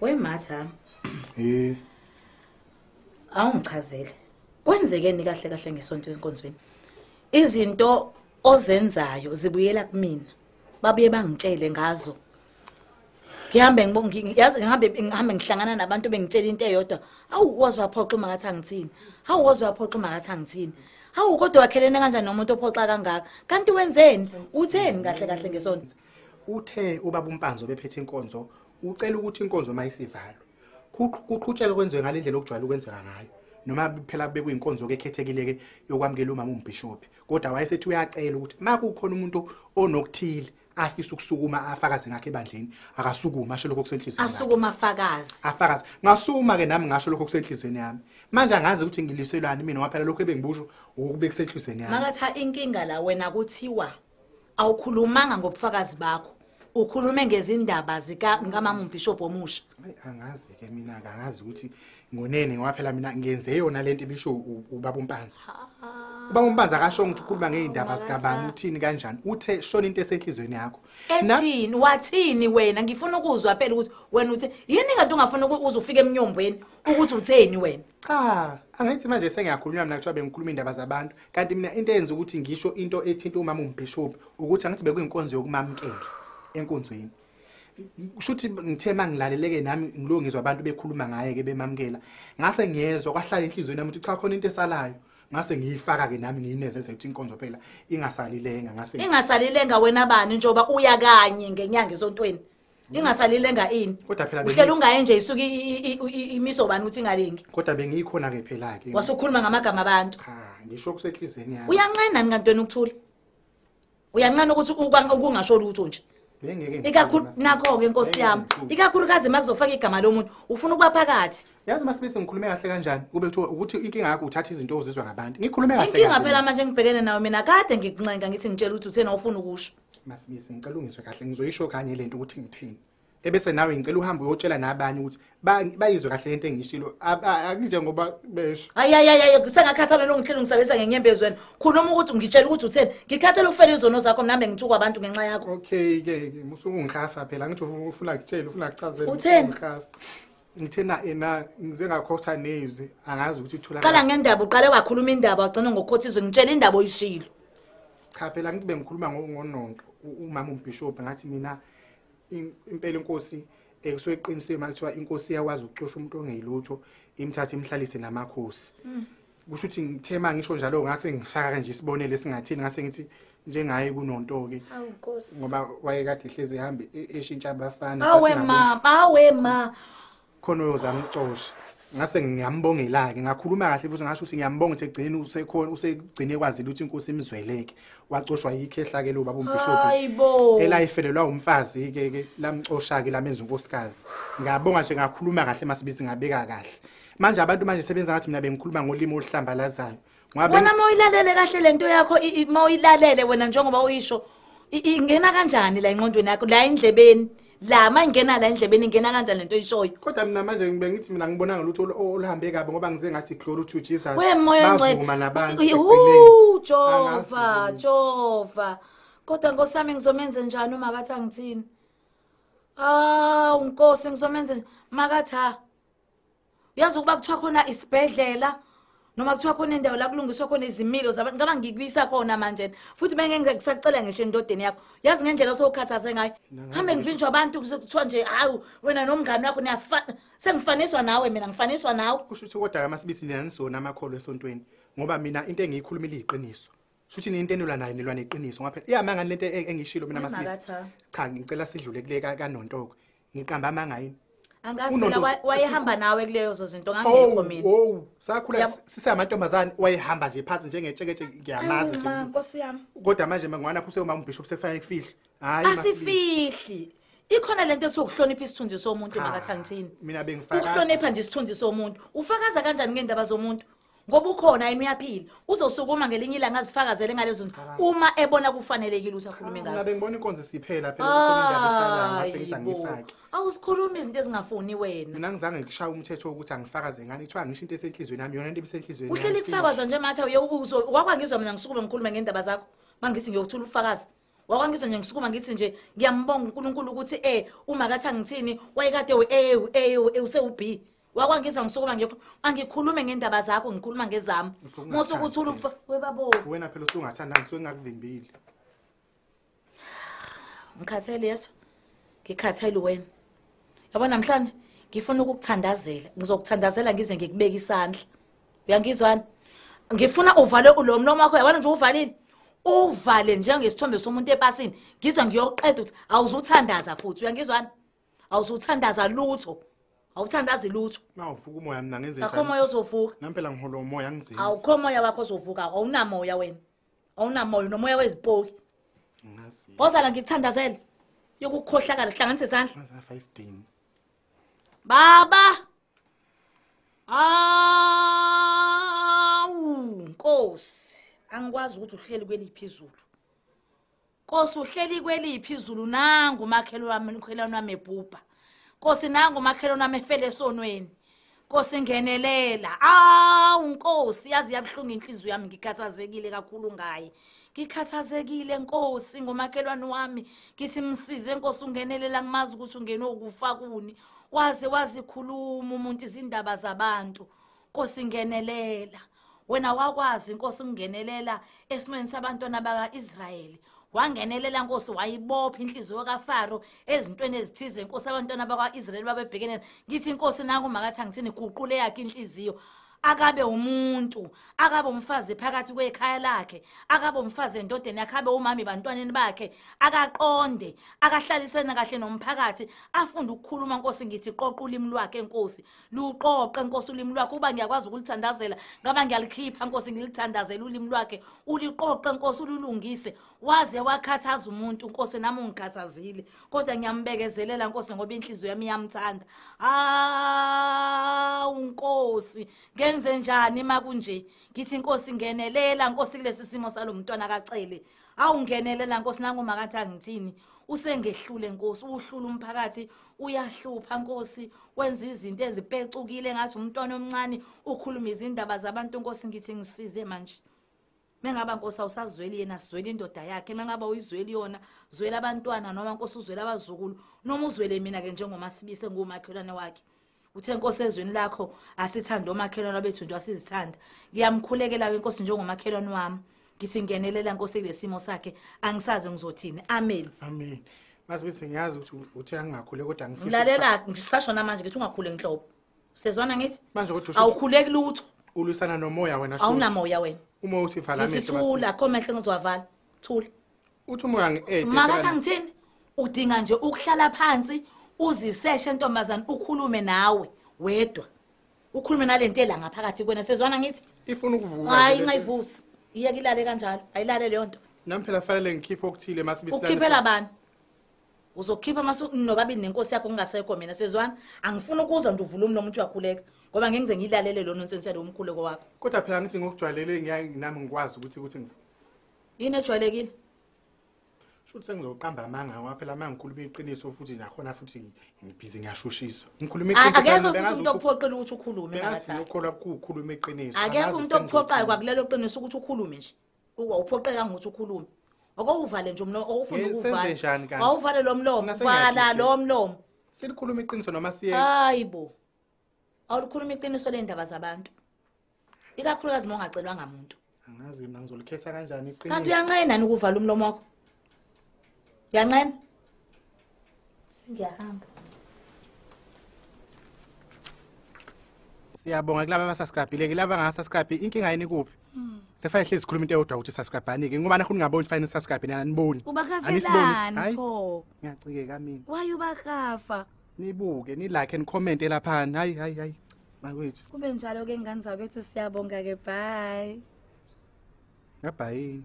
wematha. Eh, awungichazele. Kwenzekeni kahle kahle ngesonto enkonzweni? Izinto ozenzayo zibuyela kumina. Babuye bangitshele ngazo. Ngihambe ngibo- ngi- yazi ngihambe ngihambe ngihlangana nabantu bengitshela into eyodwa. Awu wazi waphoxa uma ngathi angithini. Hawu wazi waphoxa uma ngathi angithini. Hawu kodwa wakhelene kanjani nomuntu ophoxa kangaka? Kanti wenzeni? Utheni kahle kahle ngesonto? Uthe ubaba umpanzo bephethe inkonzo ucela ukuthi inkonzo mayisivalwe. Kuqhu- Kuqhutsheke kwenziwe ngalendlela okujwayele ukwenzeka ngayo. Noma phela bekuyinkonzo ke ekhethekile ke yokwamukela umama umbishop. Kodwa wayesethi uyacela ukuthi makukhona umuntu onokuthile afisa ukusukuma afakaze ngakhe ebandleni akasukuma asho lokho kusenhlizweni. yakhe. asukuma afakazi afakazi ngasuma ke nami ngasho lokho kusenhlizweni yami manje angazi ukuthi ngiliselwani mina ngaphela lokho ebengibusho ukube kusenhlizweni yami makatha inkinga la wena kuthiwa awukhulumanga ngobufakazi bakho ukhulume ngezindaba zikamama umbishop omusha. Hayi, angazi ke mina angazi ukuthi ngonene ngoba phela mina ngenze yona lento ibisho u- ubaba umpanzi ubaba umpanzi akasho ukuthi ukhuluma ngeindaba zikabani uthini kanjani? Uthe shona into esenhlizweni yakho. Na- ethini wathini wena? Ngifuna ukuzwa phela ukuthi wena uthe yini kanti ungafuna uku- uze ufike emnyombweni ukuthi utheni wena? Cha angithi manje sengiyakhuluma mina kuthiwa bengikhuluma indaba zabantu kanti mina into eyenza ukuthi ngisho into ethinta umama umbishop ukuthi angithi bekuyinkonzo yokumamukela. Enkonzweni. Kushuthi ngithe mangilaleleke nami ngilo ngizwa abantu bekhuluma ngaye ke bemamukela. Ngase ngiyezwa kwahlala enhlizweni yami ukuthi cha khona into esalayo. Ngase ngiyifaka ke nami ngiyinezeze ukuthi inkonzo phela ingasalilenga ngase ingasalilenga wena bani njengoba uya kanye ngenyanga esontweni ingasalilenga ini? Kodwa phela uhlela ungaye nje isuke imiso bani ukuthi ingalingi? Kodwa bengiyikhona ke phela ke wasukhuluma ngamagama abantu. Cha ngisho kusenhlizweni yami. Uyanqena wena ukuthula? Uyanqena ukuthi ukungasho lutho nje nakho-ke nkosi Bengeke yami. ngikhulume. ikakhulukazi uma kuzofaka igama lomuntu ufuna ukuba phakathi. Yazi masibisi ngikhulume kahle kanjani? Kube kuthiwa ukuthi inkinga yakho uthatha izinto ozizwa ngabantu. Ngikhulume kahle inkinga kabi. phela manje engibhekene nayo mina kade ngikuncenga ngithi ngitshela ukuthi uthena ufuna ukusho. Masibisi ngicela ungiswe kahle. Ngizoyisho kanye lento ukuthi ngithini. Ebese nawe ngicela uhambe uyotshela nabanye ukuthi ba- bayizwe kahle lento engishilo akunjengoba besho ayiyayayaye sengakhathala longihlelo ngisabisa ngenyembezi wena khuluma ukuthi ngitshela ukuthi utheni. Ngikhathela ukufela izono zakho mnambe ngithukwa abantu ngenxa yakho. Okay ke ke musungihafa phela. Ngithi ufuna- ufuna kutshela ufuna kuchazela Utheni? usungihafa. ngithena ena ngize ngakhotha nezwi. Angazi ukuthi ithula qala ngendaba uqale wakhuluma indaba wagcina ngokhothizwe ngitshela indaba oyishilo. Cha phela ngithi bengikhuluma ngo- ngononto u- umama umbishop ngathi mina in- impela inkosi eh, kusuke eqinisile makuthiwa inkosi iyakwazi ukucosha umuntu ongeyilutho imthathe imhlalise namakhosi. Kusho ukuthi ngithema ngisho njalo ngase ngifaka nje isibonelo esingathini ngase ngithi njengaye kunonto ke awu nkosi. Ngoba wayekade ehlezi ehambe e- eshintsha abafana awe sasingaboni- ma awe ma. Khona uyoza ngicoshe ngase ngiyambongela ke ngakhuluma kahle futhi ngasho ukuthi ngiyambonga ukuthi egcine usekhona usegcine kwazile ukuthi inkosi imzweleke. Wacoshwa yikhehla ke lo baba umbishop hayibo elayifelelwa umfazi ke ke lamxosha ke lamenza unkosikazi. Ngabonga nje ngakhuluma kahle masibisi ngabeka kahle. Manje abantu manje sebenza ngathi mina bengikhuluma ngolimi oluhlambalazayo. Ngoba wena uma uyilalele kahle lento yakho i- i- uma uyilalele wena njengoba uyisho i- ingena kanjani la engqondweni yakho la endlebeni? La ma ingena la endlebeni ingena kanjani lento oyishoyo? Kodwa mina manje bengithi mina ngibonanga lutho olu- oluhambe kabi ngoba ngize ngathi glory to Jesus. Wemoya bavuma nabantu ngcwele ekugcineni. Hu, jova Angazi. jova. Kodwa nkosi yami ngizomenze njani uma kathi angithini? Awu nkosi ngizomenze nje. Makathi ha. Uyazi ukuba kuthiwa khona isibhedlela? Noma kuthiwa khona indawo la kulungiswa khona izimilo zabantu ngaba ngikuyisa khona manje. Futhi bengeke ngisacela ngisho endodeni yakho yazi ngendlela osowukhathaze ngayo. Nangazi hambe ngisho- ngivinjwa abantu kuze kuthiwa nje hawu wena nomngane wakho niyafana sengifaniswa nawe mina ngifaniswa nawe. Kusho ukuthi kodwa amasibisi nina nisona amakholo esontweni ngoba mina into engiyikhulumile iyiqiniso shuthi into enilwa nayo nilwa neqiniso ngoba phela iyamanga lento e- engishilo mina masibisi Ngimakatha. cha ngicela sidlule kule ka- kanontoko. Ngiqamba amanga yini? Angazi Unonto- phela wa- wayehamba nawe kulezo zinto ngangekho mina oh sakhula Yabo. sisamantombazane wayehamba nje phansi njengetsheketshe ngiyamazi Awu, ma, nje nkosi yami. Kodwa manje mangwana kusewumama umbishop sekufanele kufihle hayi Masibisi. asifihli. Ikhona lento ekuthiwa ukuhlonipha isithunzi somuntu Cha, makathi angithini mina bengifakaza. Ukuhlonipha nje isithunzi somuntu. Ufakaza kanjani ngendaba zomuntu? Ngoba ukhona yini uyaphila? Uzosukuma ngelinye ilanga azifakazele ngalezo zinto. Uma ebona kufanelekile ukuthi akhulume mina ngazo. bengibona inkonzo siphela phela kukhona indaba esalayo ngase ngithi Hayibo. angiyifake awuzikhulumi izinto ezingafuni wena. Mina ngizange ngishaya umthetho wokuthi angifakaze ngani? Kuthiwa ngisho into esenhlizweni yami yona into ebisenhlizweni uhleli kufakwaza nje matha wakwa ngizwa mina ngisukume ngikhulume ngendaba zakho? Mangithi ngiyokuthula ubufakazi. Wakwangizwa nje ngisukuma ngithi nje ngiyambonga uNkulunkulu ukuthi eh uma kathi angithini wayekade u A u A u use u B wakwangizwa ngisukuma ngiyo angikhulume ngendaba zakho ngikhuluma ngezami. Usukungathandi. Musukuthula phela. ukufa webabo wena phela usungathandanga suke ngakuvimbile. Ngikhathele yeso ngikhathele wena. Yabo namhlanje ngifuna ukukuthandazela ngizokuthandazela ngize ngikubeka isandla. Uyangizwani ngifuna uvale lo mlomo wakho yabona nje uvalile? Uvale njengesithombe somuntu epasini ngize ngiyoqeda ukuthi awuzuthandaza futhi uyangizwani awuzuthandaza lutho. Awuthandazi lutho. Ma uvuka umoya mina ngenze akho moya ozovuka. Nami phela ngihola umoya angizenzi awukho moya wakho ozovuka awunamoya wena. Awunamoya nomoya wezipoki. Ngazi. Ngozala ngikuthandazele. Yokukhohlakala hlanganisa isandla ngazi afa isidini Baba. Awu, Nkosi. Angikwazi ukuthi uhleli kweliphi izulu. Nkosi uhleli kweliphi izulu? Nangu makhelwane wami, ukhelwane wami ebhubha. Nkosi nangu makhelwane wami efele esonweni. Nkosi ngenelela. Awu Nkosi yazi yabhlunga inhliziyo yami ngikhathazekile kakhulu ngaye. Ngikhathazekile Nkosi ngomakhelwane wami. Ngithi msize Nkosi ungenelela ngimazi ukuthi ungene okufa kuni. Waze wazikhuluma umuntu izindaba zabantu. Nkosi ngenelela. Wena wakwazi Nkosi ungenelela esimweni sabantwana bakaIsrayeli. Wangenelela nkosi wayibopha inhliziyo kaFaro ezintweni ezithize. Inkosi abantwana bakwaIsrayeli babebhekene. Ngithi inkosi nangu makathi angithini guqule yakhe inhliziyo. Akabe umuntu akabe umfazi phakathi kwekhaya lakhe akabe umfazi endodeni yakhe abe umami bantwaneni bakhe akaqonde akahlalisene kahle nomphakathi afunde ukukhuluma nkosi ngithi qoqa ulimi lwakhe enkosi luqoqe nkosi ulimi lwakhe uba ngiyakwazi ukulithandazela ngaba ngiyalikhipha nkosi ngilithandazela ulimi lwakhe uliqoqe nkosi ululungise waze wakhathaza umuntu nkosi nami ungikhathazile kodwa ngiyambekezelela nkosi ngoba inhliziyo yami iyamthanda. Awu nkosi ngenze njani makunje ngithi inkosi ngenelela nkosi kulesi simo salomntwana kacele awu ngenelela nkosi nangoma kathi angithini? Usengehlule nkosi uhlula umphakathi uyahlupha nkosi. Wenza izinto ezipecukile ngathi umntwana omncane ukhuluma izindaba zabantu nkosi ngithi ngisize manje. Mengaba nkosi awusazweli yena sizwele indoda yakhe. Mengaba uyizweli yona zwela abantwana noma nkosi uzwele abazukulu noma uzwele mina-ke njengomasibise ngumakhelwane wakhe. Uthe nkosi ezweni lakho asithande omakhelwane bethu nje asizithanda ngiyamkhulekela-ke nkosi njengomakhelwane wami. Ngithi ngenelela nkosi kule simo sakhe. Angisazi ngizothini. Amen. Amen. Masibese ngiyazi ukuthi uthe angingakhule kodwa ngifisa ngilalela ngisasho namanje ngithi ungakhule nhlobo sezwana ngithi? Manje kodwa usho awukhuleki lutho. Ulwisana nomoya wena shothi. awunamoya wena. Uma uthi vala ngithi amehlo thula kho mehle ngizowavala thula. Basi- uthi umoya ngi-ede makathi phela- angithini? Udinga nje ukuhlala phansi uziseshe ntombazane ukhulume nawe wedwa. Ukhulume nalento ela ngaphakathi kwena. Sezwana ngithi ifuna ukuvuka hayi nje le- ingayivusi iyeke ilale kanjalo. Ayilale leyo nto nami phela fanele ngikhiphe okuthile masibise ukukhiphela bani? Uzokhipha masu nobabili nenkosi yakho kungasekho mina. Sezwana angifuni ukuzwa nje uvula umlomo umuntu uyakhuleka ngoba ngeke ngize ngiyilalele lo nonsenselo womkhuleko wakho. Kodwa phela ngithi ngokujwayelele ngiyaye nami ngikwazi ukuthi ukuthi ngi- yini ejwayelekile? Shuthi sengizoqamba amanga ngoba phela uma ngikhuluma iqiniso futhi nakhona futhi ngibhizi ngiyashushiswa ngikhuluma A- iqiniso akekho phela futhi bengazi umuntu ukuthi- okuphoqile ukuthi ukhulume bengazi makathi ngokholwa kuwukhuluma iqiniso. Akekho Angazi umuntu okuphoqayo sengizothini. kwakulelo qiniso ukuthi ukhulume nje. Awuphoqekanga ukuthi ukhulume. Okowuvale nje umlomo okufuna Nge- senze ukuwuvala njani kanti? wawuvale lo mlomo Mina vala sengiyakhihle. lo mlomo. silikhuluma iqiniso noma siye? Hayi bo. Awulikhuluma iqiniso ley'ndaba zabantu. Ikakhulukazi uma ungacelwanga muntu. Angazi mina ngizolikhesa kanjani kanti iqiniso uyanqena ukuvala umlomo wakho? Uyanqena sengiyahamba siyabonga kulaba abasubscribe-ile ke laba abangasubscribe inkinga yini kuphi sefanele hlezi sikhuluma into eyodwa ukuthi subscribe-ani-ke ngoba nakho ningaboni fanele subscribe nina aniboni. Anisiboni, ubakavelani hayi. pho? Ngiyacike kamina waye ubakafa nibuke nilike nikhomente laphana hayi hayi hayi. Bakwethu kube njalo-ke ngane zakwethu siyabonga-ke bye. Ngabhayini.